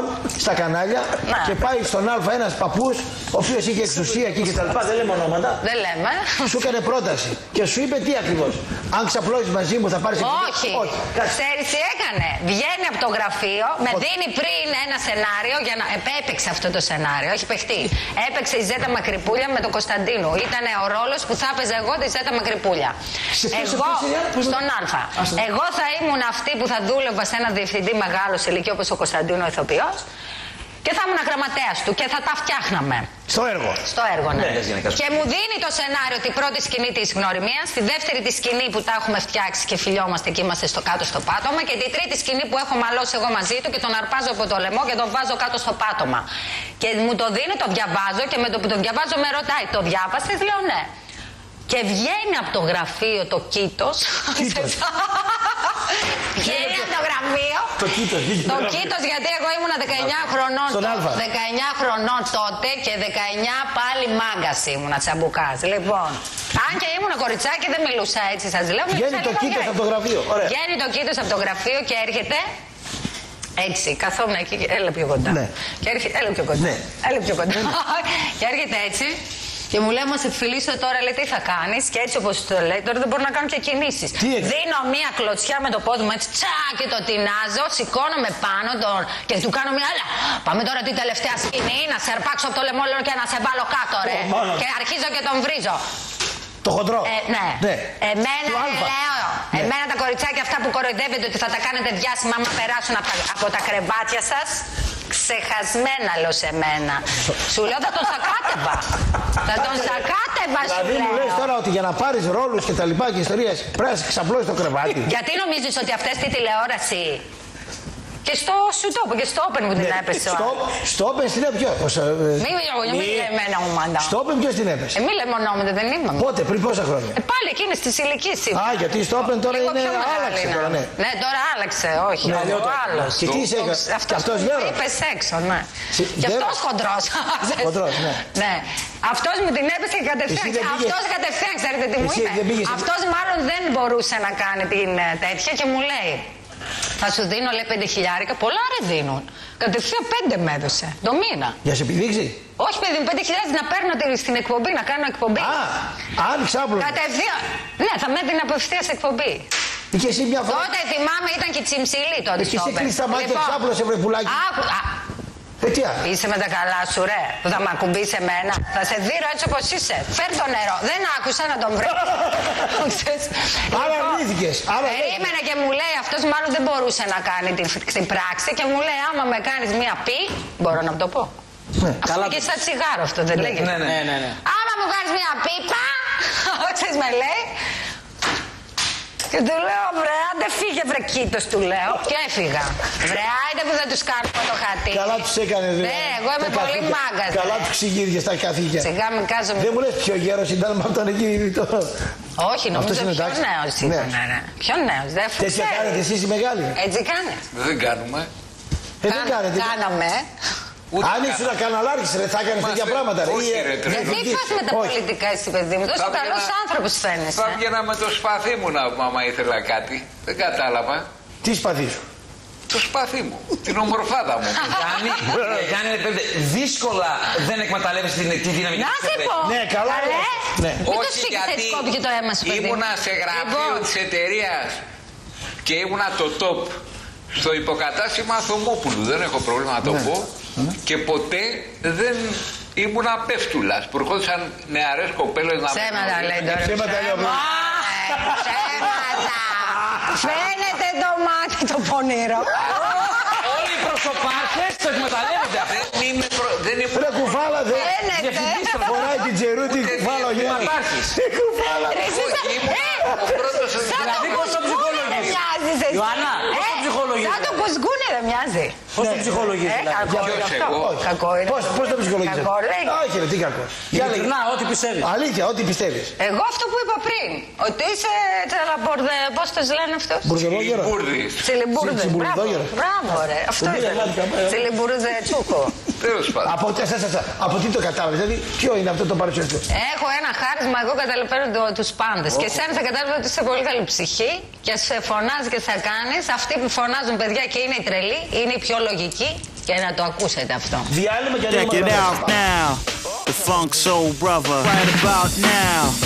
λοιπόν στα κανάλια Ναι. και πάει στον Α ένας παππούς, ο οποίος είχε εξουσία εκεί και τα λοιπά. Δεν λέμε ονόματα. Δεν λέμε. Σου έκανε πρόταση και σου είπε τι ακριβώς. Αν ξαπλώσεις μαζί μου θα πάρεις Όχι. Όχι. Κάτσε. Ξέρεις τι έκανε; Βγαίνει από το γραφείο, με δίνει πριν ένα σενάριο για να. Επέπαιξε αυτό το σενάριο, έχει παιχτεί. Έπαιξε η Ζέτα Μακρυπούλια με τον Κωνσταντίνο. Ήταν ο ρόλος που θα έπαιζα εγώ τη Ζέτα Μακρυπούλια. Σε ποιο- σε Εγώ ποιο σειρά; Πώς- στον Α. Α, στον- Εγώ θα ήμουν αυτή που θα δούλευα σε ένα διευθυντή μεγάλο σε ηλικία όπως ο Κωνσταντίνο ηθοποιός και θα ήμουν γραμματέας του και θα τα φτιάχναμε. Στο έργο. Στο έργο, ναι. Ναι, γυναίκας. και μου δίνει το σενάριο την πρώτη σκηνή της γνωριμίας, τη δεύτερη τη σκηνή που τα έχουμε φτιάξει και φιλιόμαστε και είμαστε στο κάτω στο πάτωμα και τη τρίτη σκηνή που έχω μαλώσει εγώ μαζί του και τον αρπάζω από το λαιμό και τον βάζω κάτω στο πάτωμα. Και μου το δίνει, το διαβάζω και με το που το διαβάζω με ρωτάει, το διάβασες, λέω ναι. Και βγαίνει από το γραφείο το κήτος. Κήτος. βγαίνει από το γραφείο. Το κήτος, βγήκε Το το γραφείο. κήτος γιατί εγώ ήμουν 19 χρονών Στον τότε. Αλφα. 19 χρονών τότε και 19 πάλι μάγκας ήμουνα τσαμπουκάς. Λοιπόν, αν και ήμουν κοριτσάκι δεν μιλούσα έτσι σας λέω. Βγαίνει μιλούσα το λίγο κήτος έτσι. από το γραφείο. Ωραία. Βγαίνει το κήτος από το γραφείο και έρχεται έτσι, καθόμουν εκεί και έλα πιο κοντά. Ναι. Και έρχεται, έλα πιο κοντά. Ναι. Έλα πιο κοντά. και έρχεται έτσι και μου λέει, Μα σε φιλήσω τώρα, λέει, τι θα κάνεις; Και έτσι όπως το λέει, τώρα δεν μπορώ να κάνω και κινήσεις. Τι έτσι; Δίνω μία κλωτσιά με το πόδι μου έτσι, τσα και το τεινάζω, σηκώνομαι πάνω τον, και του κάνω μία άλλα. Πάμε τώρα την τελευταία σκηνή, να σε αρπάξω από το λαιμό λέω, και να σε βάλω κάτω, ρε. Ω, μάνα. και αρχίζω και τον βρίζω. Το χοντρό. Ε, ναι. ναι. Εμένα Του ρε, Αλφα. λέω. Ναι. Εμένα τα κοριτσάκια αυτά που κοροϊδεύετε ότι θα τα κάνετε διάσημα άμα περάσουν από τα, από τα κρεβάτια σας. Ξεχασμένα λέω σε μένα. Σου λέω θα τον σακάτευα. Θα τον σακάτευα σου Δηλαδή μου λες λέω. τώρα ότι για να πάρεις ρόλους και τα λοιπά και ιστορίες πρέπει να σε ξαπλώσεις το κρεβάτι. Γιατί νομίζεις ότι αυτές τη τηλεόραση και στο σου το είπα και στο Open μου την έπεσε. ο Ναι. Στο, άλλος. στο Open στην έπεσε ποιος. ε, ε, Μη μην μη- λέει εμένα ο Μάντα. Στο Open ποιος την έπεσε; Ε, μη λέμε ονόματα, δεν είπαμε. Πότε, πριν πόσα χρόνια; Ε, πάλι εκείνη τη ηλικία Α, γιατί στο Open τώρα Λίγο είναι πιο μεγάλη άλλαξε είναι. τώρα, ναι. Ναι, τώρα άλλαξε, όχι. Ναι, ο ναι, άλλος. Και τι είσαι, Το- και αυτός αυτός που γέρος. Είπες έξω, ναι. Συ- Και γέρος. αυτός χοντρός. Χοντρός, ναι. ναι. Αυτός μου την έπεσε και κατευθείαν. Εσύ δεν πήγες- Αυτός κατευθείαν, ξέρετε τι μου Εσύ είπε. δεν πήγες- Αυτός μάλλον δεν μπορούσε να κάνει την ε, τέτοια και μου λέει. Θα σου δίνω, λέει, πέντε χιλιάρικα. Πολλά ρε δίνουν. Κατευθείαν πέντε με έδωσε. Το μήνα. Για σε επιδείξει. Όχι, παιδί μου, πέντε χιλιάδες να παίρνω τη- στην εκπομπή, να κάνω εκπομπή. Α, αν ξάπλω. Κατευθείαν. Ναι, θα με έδινε απευθείας εκπομπή. Και εσύ μια φορά. Τότε θυμάμαι ήταν και τσιμψιλή τότε. Εσύ στο σε Open. κλείσει τα μάτια, Λοιπόν, ξάπλωσε βρε πουλάκι. Άκου, α, Ε, τι άλλο; είσαι με τα καλά σου, ρε. Που θα με ακουμπήσει εμένα. Θα σε δίνω έτσι όπως είσαι. Φέρ το νερό. Δεν άκουσα να τον βρω. Ξέρεις. Άρα Λοιπόν, αρνήθηκες. Άρα δεν- Περίμενε και μου λέει αυτός μάλλον δεν μπορούσε να κάνει την, την πράξη και μου λέει άμα με κάνεις μία πι. Μπορώ να το πω. Ναι. Αυτό και σαν τσιγάρο αυτό δεν λέγεται. Ναι, ναι, ναι. ναι. Άμα μου κάνεις μία πίπα, ξέρεις με λέει. Και του λέω, βρε, άντε φύγε βρε κοίτος, του λέω. Και έφυγα. Βρε, άιντε που δεν τους κάνουμε το χατί. Καλά τους έκανες δηλαδή. Ναι, εγώ είμαι τα πολύ καθήκια. μάγκας. Καλά ρε. τους ξυγύριες τα καθήκια. Σιγά μην κάζω. Δεν μου λες πιο γέρος ήταν με αυτόν εκεί το... Όχι, νομίζω Αυτός είναι πιο εντάξει. νέος Ναι. ήταν. Ναι. Πιο νέος, δεν αφού Τέτοια ξέρει. κάνετε εσείς οι μεγάλοι. Έτσι κάνεις. Δεν κάνουμε. Ε, δεν κάνετε. Κάναμε. Ούτε Αν καν. ήσουν καναλάρχης ρε θα έκανες Μας τέτοια ε- πράγματα. ρε. όχι, Ή, ε, ρε, τρελό. Γιατί διευθυντής. πας με τα Όχι. πολιτικά εσύ παιδί μου, τόσο Θα καλός βγαίνα- άνθρωπος φαίνεσαι. Θα βγαίνα με το σπαθί μου να πούμε άμα ήθελα κάτι. Δεν κατάλαβα. Τι σπαθί σου; Το σπαθί μου. Την ομορφάδα μου. Κάνει, ε, κάνει ρε παιδί, δύσκολα δεν εκμεταλλεύεσαι την, τη δύναμη Να της σε παιδί. πω. Ναι, καλά Καλέ. λες. Ναι. Μην το Όχι σήκεις γιατί έτσι κόπηκε το αίμα σου παιδί μου. ήμουνα σε γραφείο Λοιπόν, της εταιρείας και ήμουνα το top στο υποκατάστημα Θωμόπουλου. Δεν έχω πρόβλημα να το Ναι. πω. Και ποτέ δεν ήμουνα πέφτουλας. Που ερχόντουσαν νεαρές κοπέλες να με Ψέματα γνωρίζουν. λέει τώρα. Ψέματα λέει ο Ψέματα. Ε, Ψέματα. Φαίνεται το μάτι το πονηρό. Όλοι οι προσωπάρχες το εκμεταλλεύονται αυτό. Δεν είμαι προ- δεν ήμουν Ρε κουφάλα δεν. Φαίνεται. Διευθυντής των Φοράει την τζερούτη κουφάλα ο Γιάννης. Ματάρχης. Τι κουφάλα. Ρε, εσύ Όχι, σαν- ήμουν Ε, ο πρώτος σαν το Δηλαδή, πώς το κουσκούνι δεν ψυχολογείς. μοιάζεις εσύ. Ιωάννα, πώς το Ε, ψυχολογείς, Σαν το δηλαδή. κουσκούνι δεν μοιάζει. Πώς το ψυχολογείς Ε, δηλαδή; κακό είναι Ποιος αυτό. εγώ; Όχι. Κακό είναι. Πώς, πώς το ψυχολογίζεις. Κακό λέει. Όχι ρε, τι κακό. Για λέγε. Ειλικρινά, ό,τι πιστεύεις. Αλήθεια, ό,τι πιστεύεις. Εγώ αυτό που είπα πριν. Ότι είσαι τσαλαμπορδε. Πώς το λένε αυτό. Μπουρδελόγερο. Μπούρδης. Τσιλιμπούρδες. Μπράβο, Τσιμπουρδόγερο. μπράβο, ρε. Αυτό Τσιμπουρδε, ήταν. μάτια, ε. Τσιλιμπούρδε τσούκο. Τέλος πάντων. Από, σα, σα, σα, από τι το κατάλαβες, δηλαδή ποιο είναι αυτό το παρουσιαστικό; Έχω ένα χάρισμα, εγώ καταλαβαίνω τους πάντες. Και εσένα θα κατάλαβα ότι είσαι πολύ καλή ψυχή και σε φωνάζει και θα κάνεις. Αυτοί που φωνάζουν παιδιά και είναι οι τρελοί, είναι οι πιο λογικοί Και να το ακούσετε αυτό. Διάλειμμα και Check ανοίγουμε it το out ρεύμα. now. The Funk Soul Brother. Right about now.